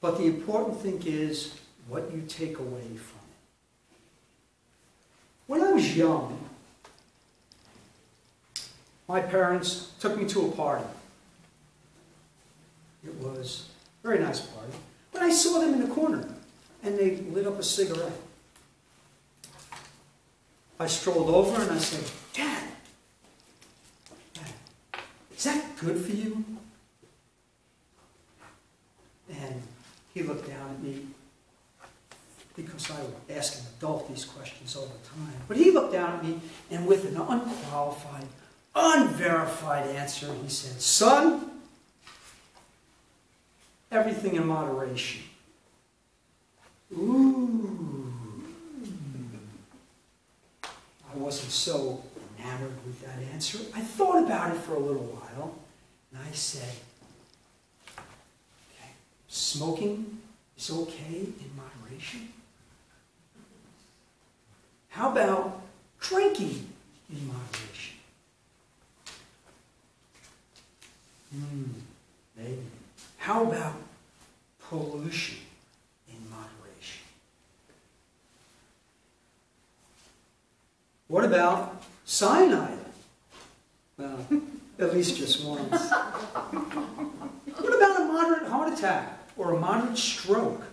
But the important thing is what you take away from it. When I was young, my parents took me to a party. It was a very nice party. But I saw them in the corner, and they lit up a cigarette. I strolled over and I said, Dad, Dad, is that good for you? And he looked down at me because I would ask an adult these questions all the time. But he looked down at me and with an unqualified, unverified answer, he said, Son, everything in moderation. Ooh. I wasn't so enamored with that answer. I thought about it for a little while, and I said, smoking is okay in moderation. How about drinking in moderation? Hmm, maybe. How about pollution in moderation? What about cyanide? Well, at least just once. What about a moderate heart attack or a moderate stroke?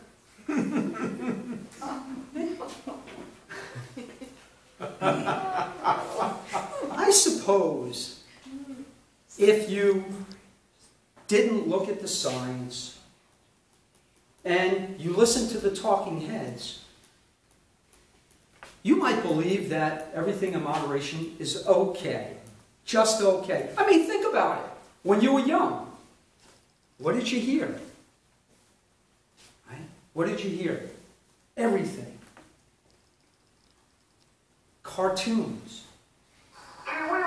I suppose if you didn't look at the signs and you listened to the talking heads, you might believe that everything in moderation is okay. Just okay. I mean, think about it. When you were young, what did you hear? What did you hear? Everything. Cartoons. Gee, we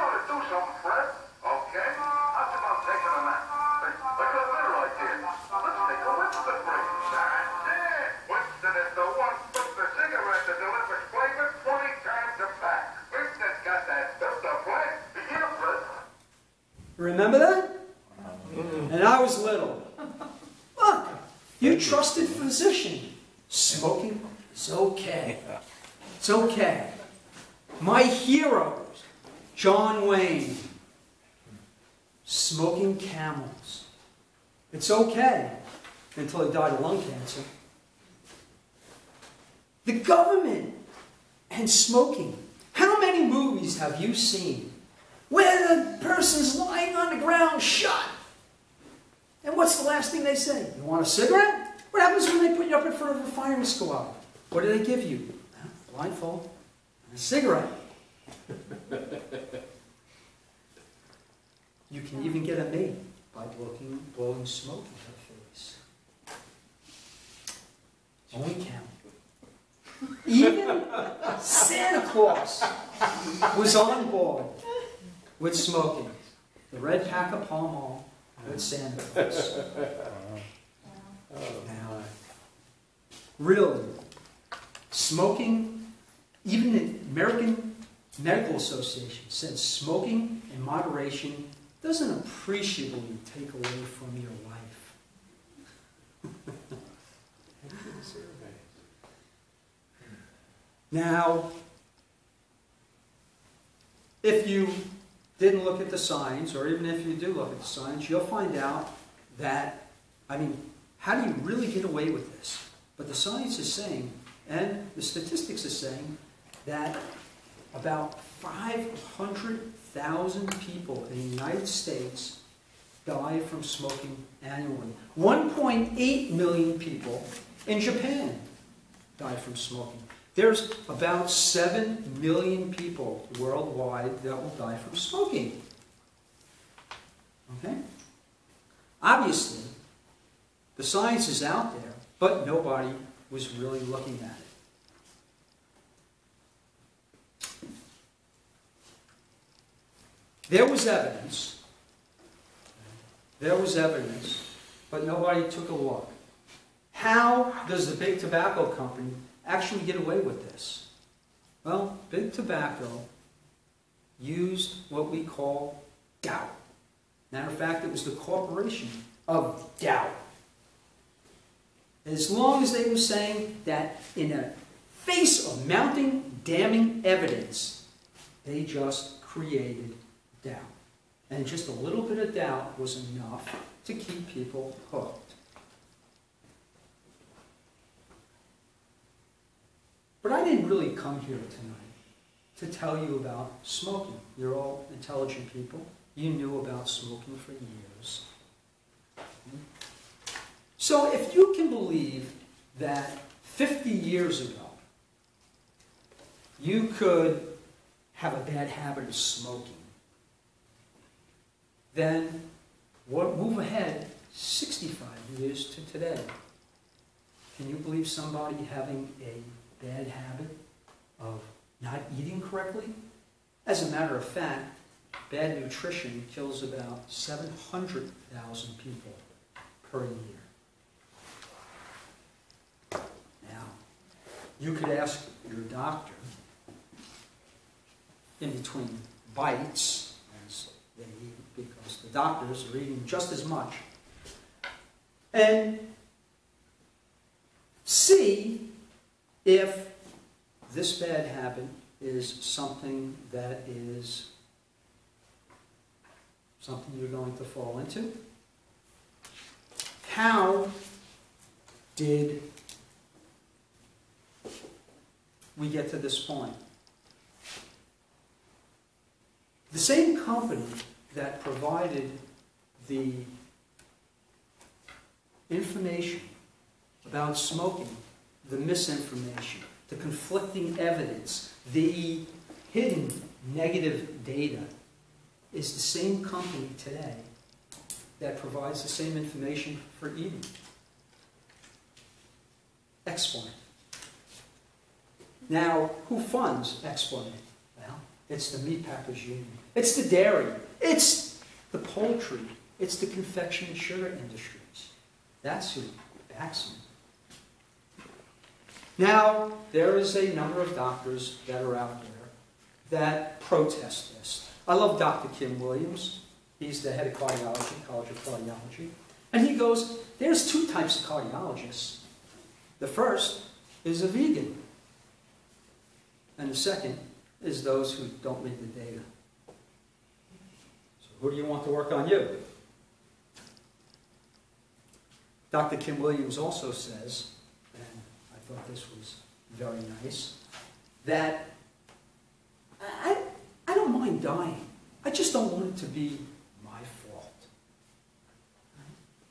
Is okay. It's okay. My heroes, John Wayne, smoking camels. It's okay until he died of lung cancer. The government and smoking. How many movies have you seen where the person's lying on the ground shot? And what's the last thing they say? You want a cigarette? What happens when they put you up in front of a firing squad? What do they give you? Huh? Blindfold and a cigarette. you can even get a mate by blowing, blowing smoke in her face. Only camel. Even Santa Claus was on board with smoking. The red pack of Pall Mall with Santa Claus. Now, really, smoking, even the American Medical Association said smoking in moderation doesn't appreciably take away from your life. Now, if you didn't look at the signs, or even if you do look at the signs, you'll find out that, I mean, how do you really get away with this? But the science is saying, and the statistics are saying, that about 500,000 people in the United States die from smoking annually. 1.8 million people in Japan die from smoking. There's about 7 million people worldwide that will die from smoking. Okay? Obviously, the science is out there, but nobody was really looking at it. There was evidence. There was evidence, but nobody took a look. How does the big tobacco company actually get away with this? Well, big tobacco used what we call doubt. Matter of fact, it was the corporation of doubt. As long as they were saying that in a face of mounting damning evidence, they just created doubt. And just a little bit of doubt was enough to keep people hooked. But I didn't really come here tonight to tell you about smoking. You're all intelligent people. You knew about smoking for years. So if you can believe that 50 years ago, you could have a bad habit of smoking, then move ahead 65 years to today. Can you believe somebody having a bad habit of not eating correctly? As a matter of fact, bad nutrition kills about 700,000 people per year. Now, you could ask your doctor in between bites as they eat because the doctors are eating just as much. And see if this bad habit is something that is something you're going to fall into. How did we get to this point? The same company that provided the information about smoking, the misinformation, the conflicting evidence, the hidden negative data, is the same company today that provides the same information for eating. Explain. Now, who funds Explain? Well, it's the Meatpackers union. It's the dairy. It's the poultry. It's the confection and sugar industries. That's who backs them. Now, there is a number of doctors that are out there that protest this. I love Dr. Kim Williams. He's the head of cardiology, College of Cardiology. And he goes, there's two types of cardiologists. The first is a vegan. And the second is those who don't read the data. So who do you want to work on you? Dr. Kim Williams also says, and I thought this was very nice, that I, I don't mind dying. I just don't want it to be my fault.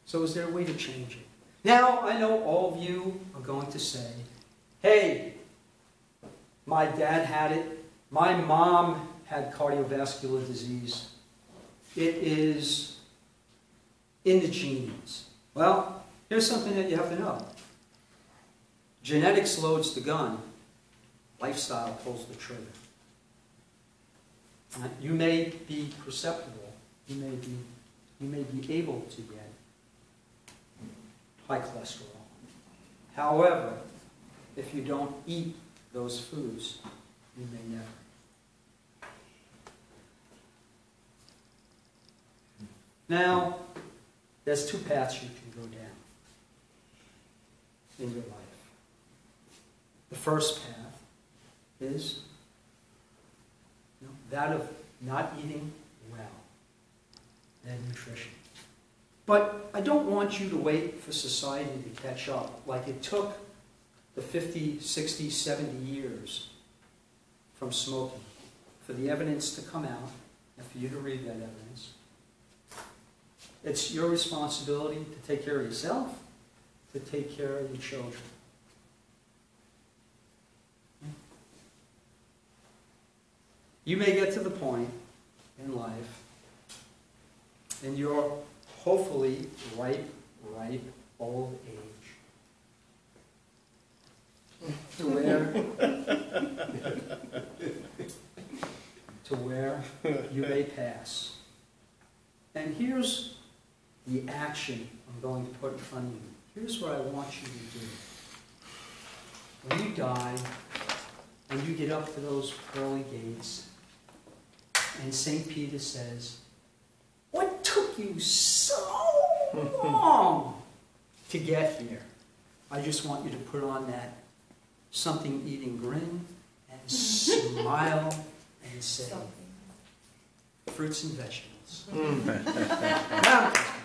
So is there a way to change it? Now, I know all of you are going to say, hey, my dad had it. My mom had cardiovascular disease. It is in the genes. Well, here's something that you have to know. Genetics loads the gun. Lifestyle pulls the trigger. Uh, You may be perceptible. You may be, you may be able to get high cholesterol. However, if you don't eat those foods, you may never. Now, there's two paths you can go down in your life. The first path is you know, that of not eating well, and nutrition. But I don't want you to wait for society to catch up like it took the 50, 60, 70 years from smoking for the evidence to come out and for you to read that evidence. It's your responsibility to take care of yourself, to take care of your children. You may get to the point in life, and you're hopefully ripe, ripe old age, to where to where you may pass. And here's the action I'm going to put in front of you. Here's what I want you to do. When you die, when you get up to those pearly gates, and St. Peter says, What took you so long to get here? I just want you to put on that something eating grin and smile and say, Something. fruits and vegetables. Mm.